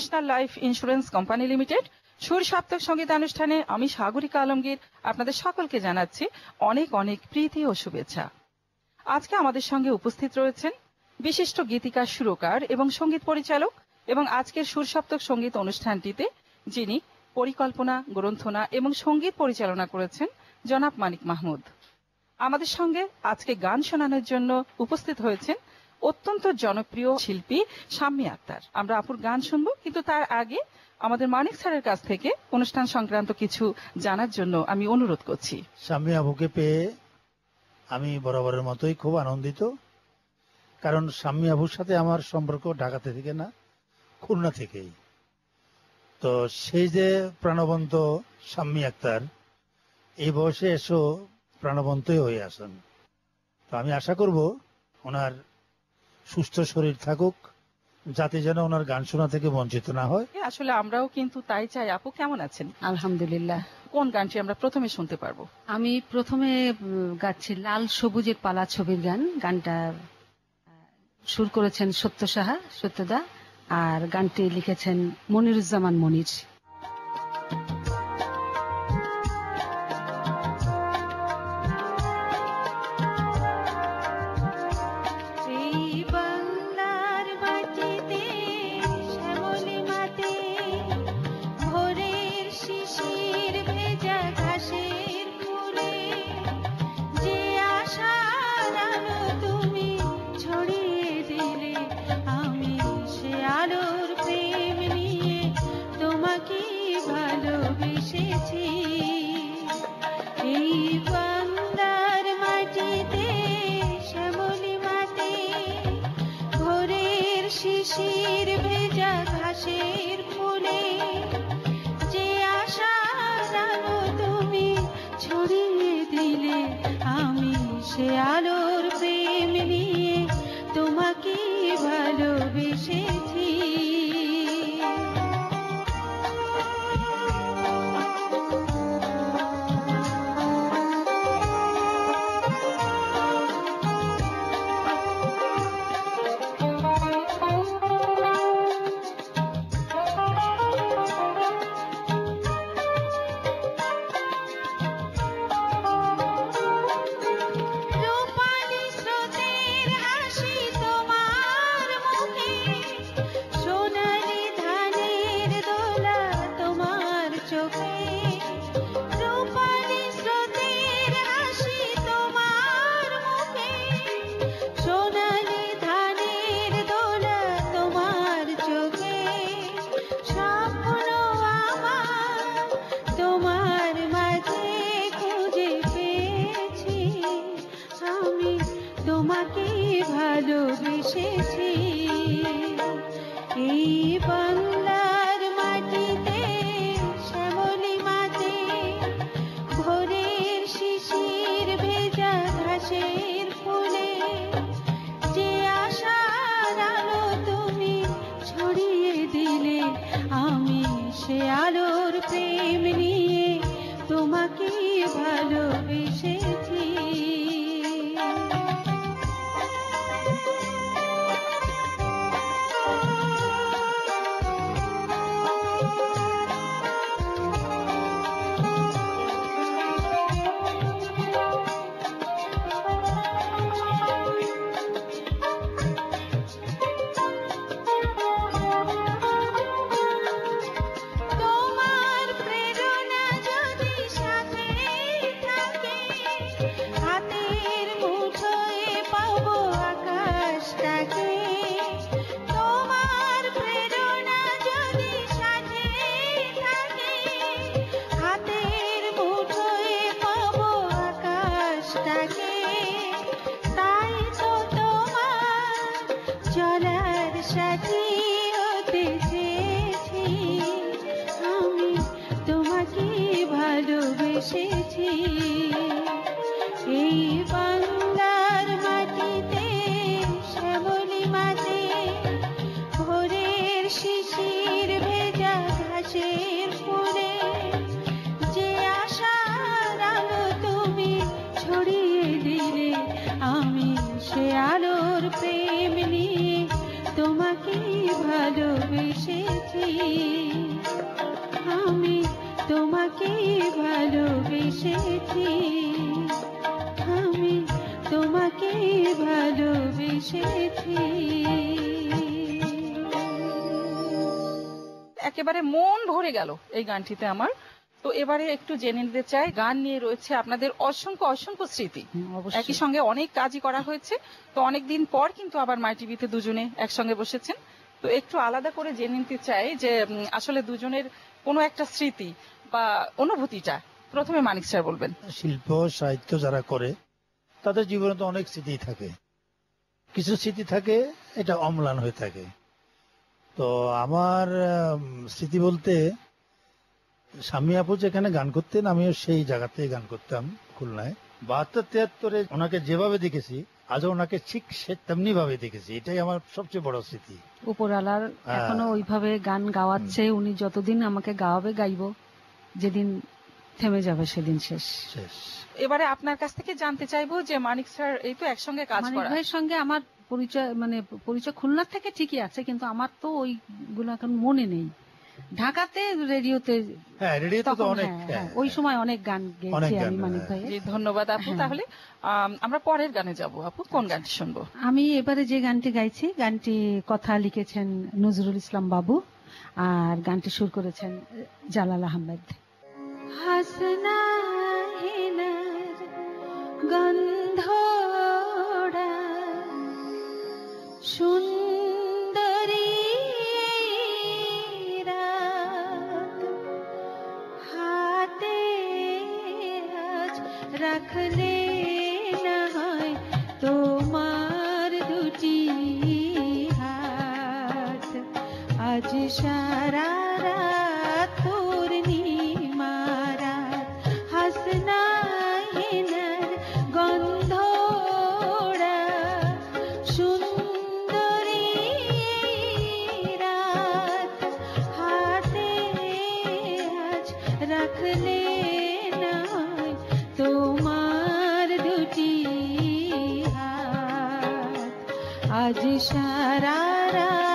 National life insurance company limited. সুর সপ্তক সঙ্গীতানুষ্ঠানে আমি সাগরিকা আলমগীর আপনাদের সকলকে জানাচ্ছি অনেক অনেক প্রীতি ও শুভেচ্ছা। আজকে আমাদের সঙ্গে উপস্থিত রয়েছেন বিশিষ্ট গীতিকার সুরকার এবং সংগীত পরিচালক এবং আজকের সুর সপ্তক সংগীত অনুষ্ঠানটিতে যিনি পরিকল্পনা, গ্রন্থনা এবং সংগীত পরিচালনা করেছেন জনাব মানিক মাহমুদ। আমাদের সঙ্গে আজকে গান শোনানোর জন্য উপস্থিত হয়েছেন অত্যন্ত জনপ্রিয় শিল্পী শাম্মী আক্তার। আমরা আপুর গান শুনব, কিন্তু তার আগে আমাদের মানিক স্যারের কাছ থেকে অনুষ্ঠান সংক্রান্ত কিছু জানার জন্য আমি অনুরোধ করছি। স্বামী আবুকে পেয়ে আমি বরাবরের মতোই খুব আনন্দিত, কারণ স্বামী আবুর সাথে আমার সম্পর্ক ঢাকাতে থেকে না, খুলনা থেকেই। তো সেই যে প্রাণবন্ত স্বামী আক্তার, এই বয়সে এসো প্রাণবন্তই হয়ে আসেন। তো আমি আশা করব ওনার সুস্থ শরীর থাকুক যাতে যেন ওনার গান শোনা থেকে বঞ্চিত না হয়। আসলে আমরাও কিন্তু তাই চাই। আপু কেমন আছেন? আলহামদুলিল্লাহ। কোন গানটি আমরা প্রথমে শুনতে পারব? আমি প্রথমে গাচ্ছি লাল সবুজের পালা ছবির গান। গানটা সুর করেছেন সত্য সাহা সত্যদা আর গানটি লিখেছেন মনিরুজ্জামান মনির। সে আলোর প্রেম নিয়ে তোমাকে ভালোবেসেছি। সাথী হতে আমি তোমাকে ভালোবেসেছি। আমি তোমাকে ভালোবেসেছি। আমি তোমাকে ভালোবেসেছি। একেবারে মন ভরে গেল এই গানটিতে আমার। তো এবারে একটু জেনে নিতে চাই গান নিয়ে রয়েছে আপনাদের অসংখ্য অসংখ্য স্মৃতি। একই সঙ্গে অনেক কাজই করা হয়েছে। তো অনেকদিন পর কিন্তু আবার মাই টিভিতে দুজনে একসঙ্গে বসেছেন। তো একটু আলাদা করে জেনে নিতে চাই যে আসলে দুজনের কোনো একটা স্মৃতি বা অনুভূতিটা প্রথমে মানিক স্যার বলবেন। শিল্প, সাহিত্য যারা করে, তাদের জীবনে তো অনেক স্মৃতি থাকে। কিছু স্মৃতি থাকে, এটা অম্লান হয়ে থাকে। তো আমার স্মৃতি বলতে, স্বামী আপু যেখানে গান করতেন, আমিও সেই জায়গাতে গান করতাম খুলনায়। বাহাত্তর, তিয়াত্তরে ওনাকে যেভাবে দেখেছি আজও ওনাকে ঠিক সে তেমনি ভাবে দেখেছি। এটাই আমার সবচেয়ে বড় স্মৃতি। উপরালার হ্যাঁ। এখনও ওইভাবে গান গাওয়াচ্ছে উনি যতদিন আমাকে গাওয়াবে গাইবো। যেদিন থেমে যাবে সেদিন শেষ। শেষ। এবারে আপনার কাছ থেকে জানতে চাইব যে মানিক স্যার এই তো একসঙ্গে কাজ মানিক করা ভাইয়ের সঙ্গে আমার পরিচয় মানে পরিচয় খুলনার থেকে ঠিকই আছে কিন্তু আমার তো ওইগুলো এখন মনে নেই। ঢাকাতে রেডিওতে হ্যাঁ রেডিওতে তো অনেক হ্যাঁ, হ্যাঁ, হ্যাঁ, ওই সময় অনেক গান গেয়েছি আমি মানিক জি ধন্যবাদ আপু। তাহলে আমরা পরের গানে যাব আপু। কোন গানটি শুনব? আমি এবারে যে গানটি গাইছি গানটি কথা লিখেছেন নজরুল ইসলাম বাবু আর গানটি সুর করেছেন জালাল আহমেদ। হাসনাহিনার গন্ধড়া সুন্দরী शरारा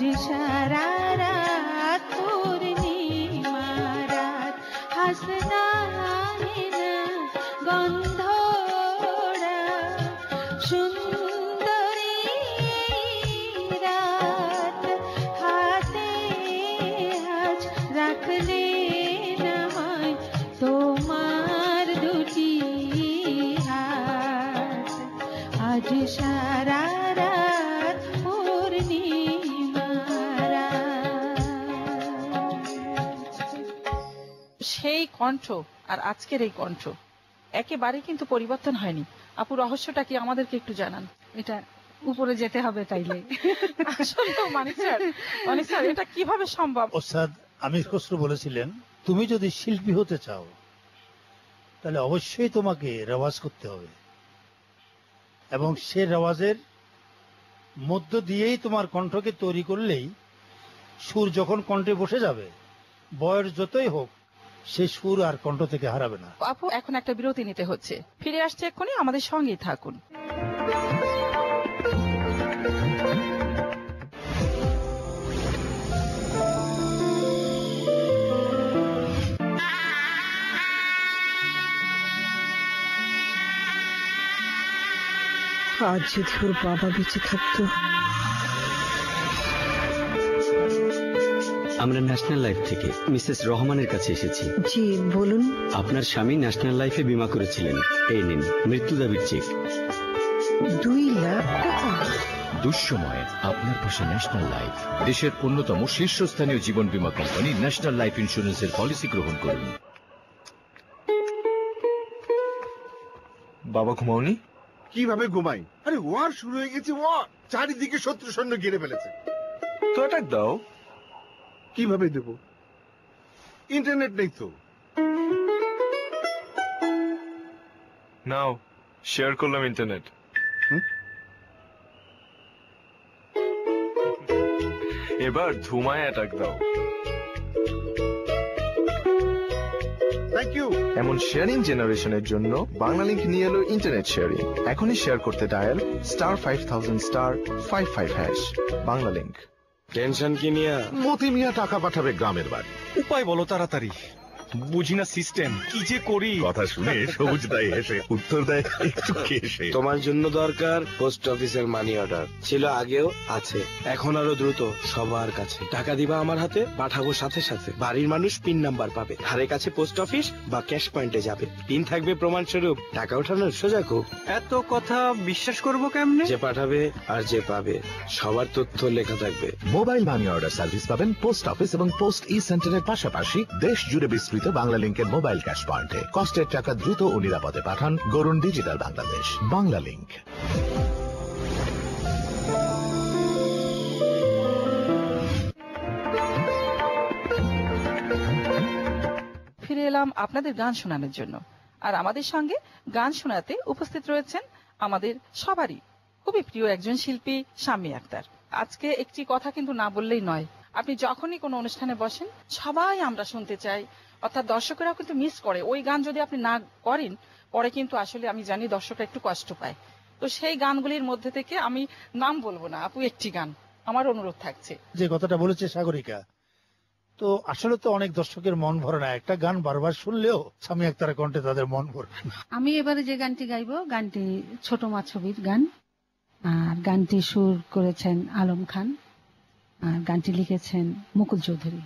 ि शरार কণ্ঠ আর আজকের এই কণ্ঠ। একেবারে কিন্তু পরিবর্তন হয়নি। আপু রহস্যটা কি আমাদেরকে একটু জানান? এটা উপরে যেতে হবে তাইলে। আসলে মানিক স্যার মানিক স্যার এটা কীভাবে সম্ভব? ওস্তাদ আমির খসরু বলেছিলেন তুমি যদি শিল্পী হতে চাও তাহলে অবশ্যই তোমাকে রেওয়াজ করতে হবে। এবং সে রেওয়াজের মধ্য দিয়েই তোমার কণ্ঠকে তৈরি করলেই সুর যখন কণ্ঠে বসে যাবে বয়স যতই হোক সে সুর আর কণ্ঠ থেকে হারাবে না। আপু এখন একটা বিরতি নিতে হচ্ছে। ফিরে আসছে এক্ষুনি আমাদের সঙ্গেই থাকুন। আজ যদি ওর বাবা বেঁচে থাকতো আমরা ন্যাশনাল লাইফ থেকে মিসেস রহমানের কাছে এসেছি। জি বলুন। আপনার স্বামী ন্যাশনাল লাইফে বীমা করেছিলেন। এই নিন মৃত্যু দাবির চেক দুই লাখ টাকা। দুঃসময়ে আপনার পাশে ন্যাশনাল লাইফ দেশের অন্যতম শীর্ষস্থানীয় জীবন বীমা কোম্পানি ন্যাশনাল লাইফ ইন্স্যুরেন্সের পলিসি গ্রহণ করুন। বাবা ঘুমাওনি? কীভাবে ঘুমাই? আরে ওয়ার শুরু হয়ে গেছে ওয়ার চারিদিকে শত্রু সৈন্য ঘিরে ফেলেছে। তো অ্যাটাক দাও। কীভাবে দেব? ইন্টারনেট নেই তো। নাও শেয়ার করলাম ইন্টারনেট এবার ধুমায় অ্যাটাক দাও। থ্যাংক ইউ এমন শেয়ারিং জেনারেশনের জন্য বাংলালিংক নিয়ে এলো ইন্টারনেট শেয়ারিং এখনই শেয়ার করতে dial star five thousand star five five hash Banglalink tension কি নিয়া? মতি মিয়া টাকা পাঠাবে গ্রামের বাড়ি। উপায় বলো তাড়াতাড়ি। বুঝি না সিস্টেম কি যে করি? কথা শুনে সবুজ দায় হেসে উত্তর দেয় একটু কেসে তোমার জন্য দরকার পোস্ট অফিসের মানি অর্ডার ছিল আগেও আছে। এখন আরও দ্রুত সবার কাছে। টাকা দিবা আমার হাতে পাঠাবো সাথে সাথে। বাড়ির মানুষ পিন নাম্বার পাবে। ধারে কাছে পোস্ট অফিস বা ক্যাশ পয়েন্টে যাবে। পিন থাকবে প্রমাণ স্বরূপ টাকা ওঠানোর সোজা খুব। এত কথা বিশ্বাস করব কেমনে? যে পাঠাবে আর যে পাবে সবার তথ্য লেখা থাকবে। মোবাইল মানি অর্ডার সার্ভিস পাবেন পোস্ট অফিস এবং পোস্ট ই সেন্টারের পাশাপাশি দেশ জুড়ে বিস্তৃত বাংলা লিঙ্কের মোবাইল ক্যাশ পয়েন্টে। কষ্টের টাকা দ্রুত ও নিরাপদে পাঠান গরুন ডিজিটাল বাংলাদেশ, বাংলা লিঙ্ক ফিরে এলাম আপনাদের গান শোনানোর জন্য। আর আমাদের সঙ্গে গান শোনাতে উপস্থিত রয়েছেন আমাদের সবারই খুবই প্রিয় একজন শিল্পী শাম্মী আক্তার। আজকে একটি কথা কিন্তু না বললেই নয়, আপনি যখনই কোনো অনুষ্ঠানে বসেন, সবাই আমরা শুনতে চাই অর্থাৎ দর্শকেরাও কিন্তু মিস করে। ওই গান যদি আপনি না করেন পরে কিন্তু আসলে আমি জানি দর্শকরা একটু কষ্ট পায়। তো সেই গানগুলির মধ্যে থেকে আমি নাম বলব না আপু একটি গান। আমার অনুরোধ থাকছে। যে কথাটা বলেছে সাগরিকা তো আসলে তো অনেক দর্শকের মন ভরে না। একটা গান বারবার শুনলেও স্বামী আক্তারের কণ্ঠে তাদের মন ভরে আমি এবারে যে গানটি গাইবো গানটি ছোট মা ছবির গান আর গানটি সুর করেছেন আলম খান আর গানটি লিখেছেন মুকুল চৌধুরী।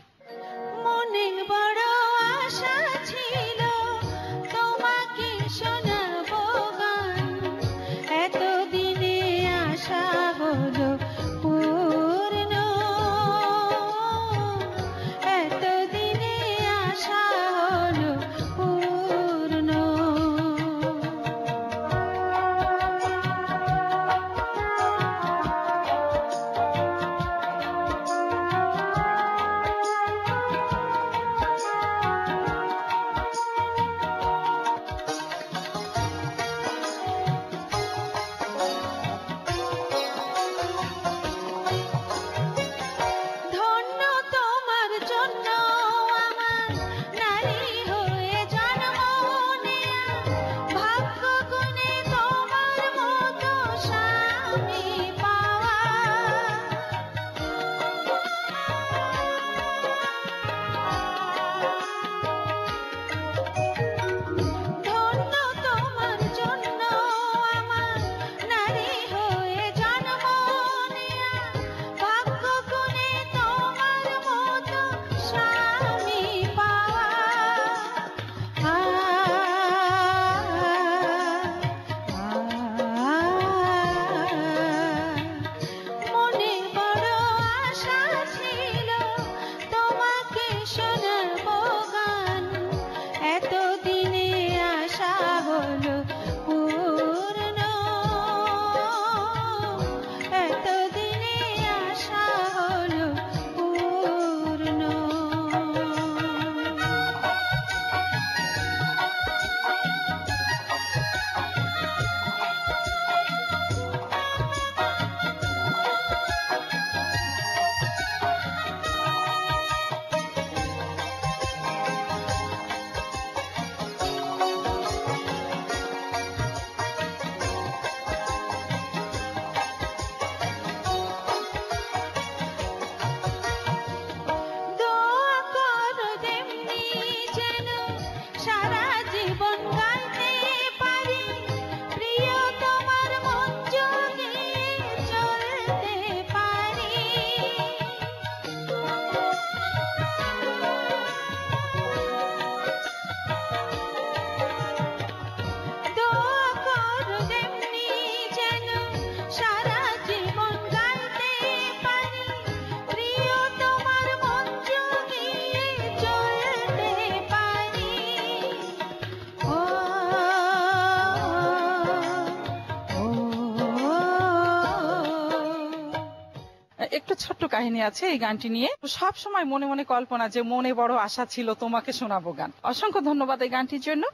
কাহিনী আছে এই গানটি নিয়ে। সব সময় মনে মনে কল্পনা যে মনে বড় আশা ছিল, তোমাকে শোনাবো গান। অসংখ্য ধন্যবাদ এই গানটির জন্য।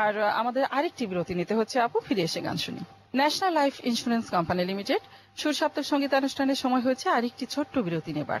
আর আমাদের আরেকটি বিরতি নিতে হচ্ছে আপু, ফিরে এসে গান শুনি। National life insurance company limited, সুর সপ্তক সঙ্গীতানুষ্ঠানের সময় হয়েছে আরেকটি ছোট্ট বিরতি নেবার।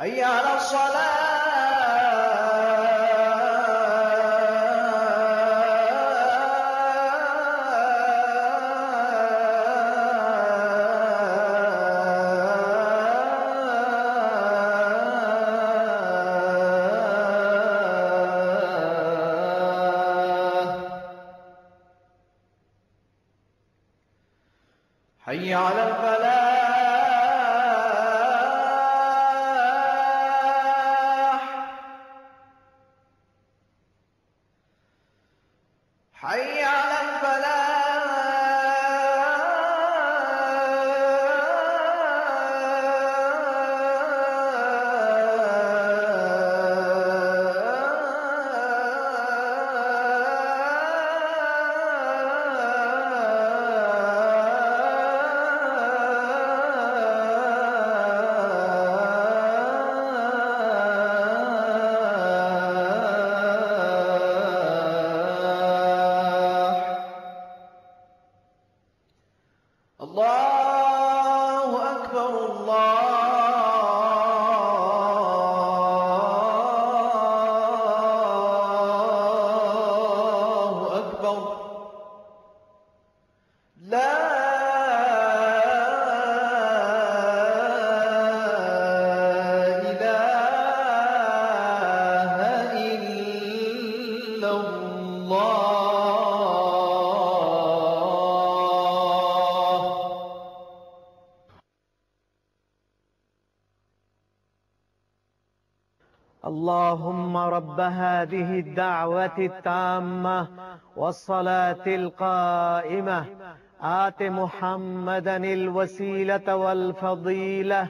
هيا على الصلاة. الدعوة التامة والصلاة القائمة. آت محمدا الوسيلة والفضيلة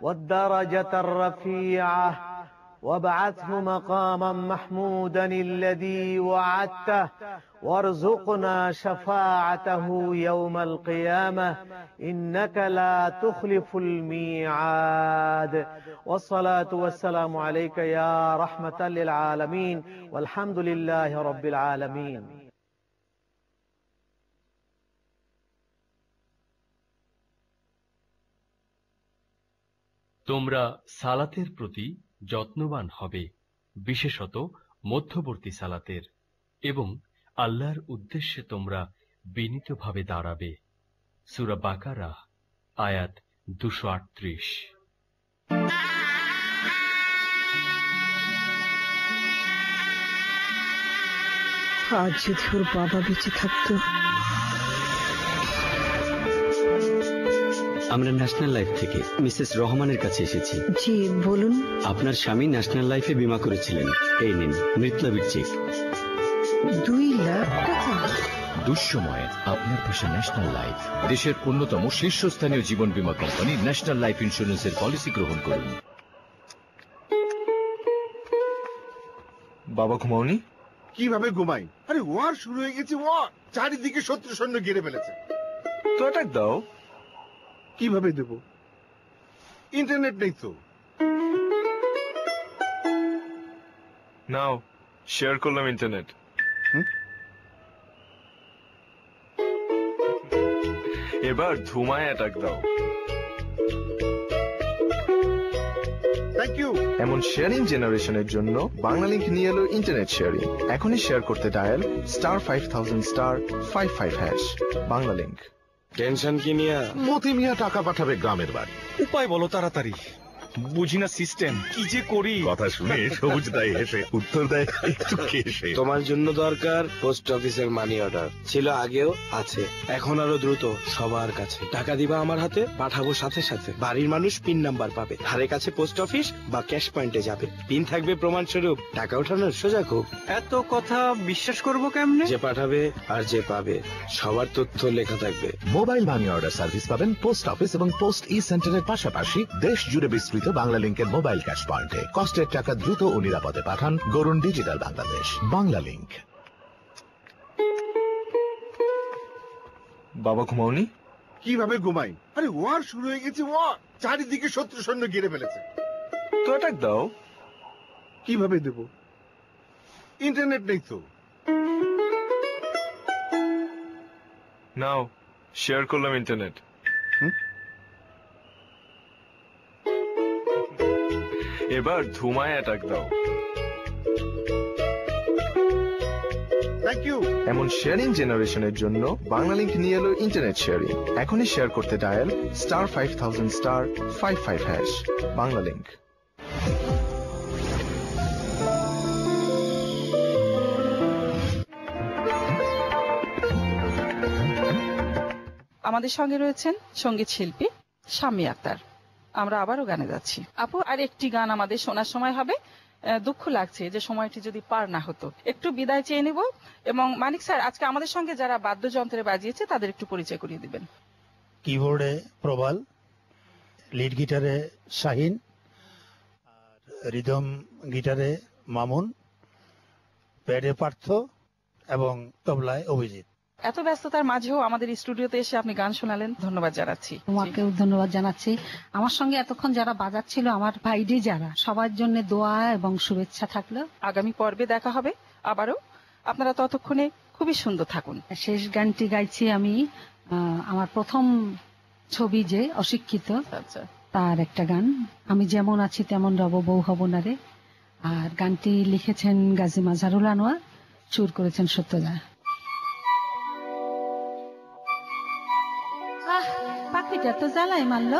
والدرجة الرفيعة وابعثه مقاما محمودا الذي وعدته وارزقنا شفاعته يوم القيامة إنك لا تخلف الميعاد والصلاة والسلام عليك يا رحمة للعالمين والحمد لله رب العالمين তোমরা সালাতের প্রতি যত্নবান হবে, বিশেষত মধ্যবর্তী সালাতের, এবং আল্লাহর উদ্দেশ্যে তোমরা বিনীতভাবে দাঁড়াবে। সুরা বাকারা, আয়াত দুশো আটত্রিশ। আজ যদি ওর বাবা বেঁচে থাকতো? আমরা ন্যাশনাল লাইফ থেকে মিসেস রহমানের কাছে এসেছি। জি বলুন। আপনার স্বামী ন্যাশনাল লাইফে বীমা করেছিলেন। এই নিন মৃত্যুদাবির চেক দুই লাখ টাকা। দুঃসময়ে আপনার পাশে ন্যাশনাল লাইফ দেশের অন্যতম শীর্ষস্থানীয় জীবন বীমা কোম্পানি ন্যাশনাল লাইফ ইন্স্যুরেন্সের পলিসি গ্রহণ করুন। বাবা ঘুমাওনি? কীভাবে ঘুমাই? আরে ওয়ার শুরু হয়ে গেছে ওয়ার চারিদিকে শত্রু সৈন্য ঘিরে ফেলেছে। তো অ্যাটাক দাও। কীভাবে দেব? ইন্টারনেট নেই তো। নাও শেয়ার করলাম ইন্টারনেট এবার ধুমায় অ্যাটাক দাও। থ্যাংক ইউ এমন শেয়ারিং জেনারেশনের জন্য বাংলালিংক নিয়ে এলো ইন্টারনেট শেয়ারিং এখনই শেয়ার করতে dial star five thousand star five five hash Banglalink. Tension কি নিয়া? মতি মিয়া টাকা পাঠাবে গ্রামের বাড়ি। উপায় বলো তাড়াতাড়ি। বুঝি না সিস্টেম কি যে করি? কথা শুনে সবুজ দায় হেসে উত্তর দেয় একটু কেসে তোমার জন্য দরকার পোস্ট অফিসের মানি অর্ডার ছিল আগেও আছে। এখন আরও দ্রুত সবার কাছে। টাকা দিবা আমার হাতে পাঠাবো সাথে সাথে। বাড়ির মানুষ পিন নাম্বার পাবে। ধারে কাছে পোস্ট অফিস বা ক্যাশ পয়েন্টে যাবে। পিন থাকবে প্রমাণ স্বরূপ টাকা ওঠানোর সোজা খুব। এত কথা বিশ্বাস করব কেমনে? যে পাঠাবে আর যে পাবে সবার তথ্য লেখা থাকবে। মোবাইল মানি অর্ডার সার্ভিস পাবেন পোস্ট অফিস এবং পোস্ট ই সেন্টারের পাশাপাশি দেশ জুড়ে বিস্তৃত বাংলা লিঙ্কের মোবাইল ক্যাশ পয়েন্টে। কষ্টের টাকা দ্রুত ও নিরাপদে পাঠান গরুন ডিজিটাল বাংলাদেশ। বাংলা লিঙ্ক বাবা ঘুমাওনি? কীভাবে ঘুমাই? আরে ওয়ার শুরু হয়ে গেছে ওয়ার! চারিদিকে শত্রু সৈন্য ঘিরে ফেলেছে। তো অ্যাটাক দাও। কীভাবে দেব? ইন্টারনেট নেই তো। নাও শেয়ার করলাম ইন্টারনেট। এবার ধুমায় অ্যাটাক দাও। থ্যাংক ইউ এমন শেয়ারিং জেনারেশনের জন্য বাংলালিংক নিয়ে এলো ইন্টারনেট শেয়ারিং এখনই শেয়ার করতে dial star five thousand star five five hash Banglalink. আমাদের সঙ্গে রয়েছেন সংগীত শিল্পী শাম্মী আক্তার। আমরা আবারও গানে যাচ্ছি। আপু আর একটি গান আমাদের শোনার সময় হবে। দুঃখ লাগছে যে সময়টি যদি পার না হতো। একটু বিদায় চেয়ে নিব এবং মানিক স্যার, আজকে আমাদের সঙ্গে যারা বাদ্যযন্ত্রে বাজিয়েছে, তাদের একটু পরিচয় করিয়ে দিবেন। কিবোর্ডে প্রবাল লিড গিটারে শাহিন, আর রিদম গিটারে মামুন প্যাডে পার্থ এবং তবলায় অভিজিৎ। এত ব্যস্ততার মাঝেও আমাদের স্টুডিওতে এসে আপনি গান শোনালেন। ধন্যবাদ জানাচ্ছি। তোমাকেও ধন্যবাদ জানাচ্ছি। আমার সঙ্গে এতক্ষণ যারা বাজাচ্ছিল আমার ভাইডি যারা সবার জন্য দোয়া এবং শুভেচ্ছা থাকল। আগামী পর্বে দেখা হবে আবারও। আপনারা ততক্ষণে খুবই সুন্দর থাকুন। শেষ গানটি গাইছি আমি আমার প্রথম ছবি যে অশিক্ষিত আচ্ছা। তার একটা গান। আমি যেমন আছি তেমন রব বউ হব না রে। আর গানটি লিখেছেন গাজী মাজারুল আনোয়ার সুর করেছেন সত্যদা। তো জ্বালায় মারল?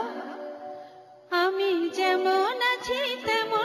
আমি যেমন আছি তেমন